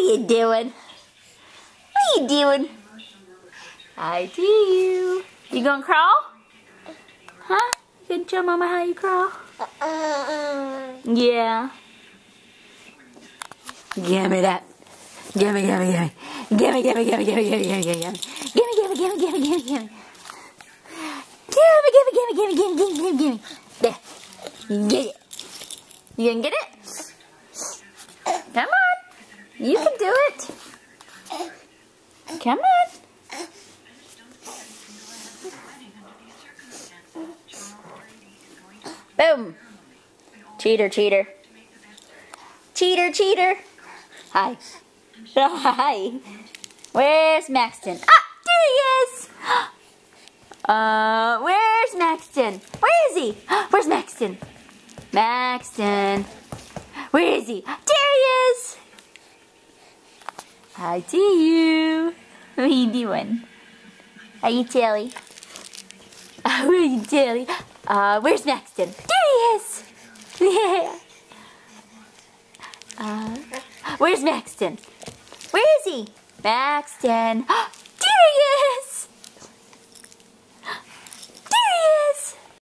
are you doing? What are you doing? I see you. You gonna crawl? Huh? You gonna show mama how you crawl? Yeah. Give me that. Give me, give me, give me. Give me, give me, give me, give me, give me, give me, give me. Give me, give me, give me, give me, give me, give me. Give me, give me, give me, give me, give me, give me, give me, give me. There. Get it. You gonna get it? You can do it. Come on. Boom. Cheater, cheater. Cheater, cheater. Hi. Hi. Where's Maxton? Ah, there he is. Uh, where's Maxton? Where is he? Where's Maxton? Maxton. Where is he? I see you. What are you doing? Are you where are you, Tilly? Uh, where's Maxton? There he is. Yeah. Uh, where's Maxton? Where is he? Maxton.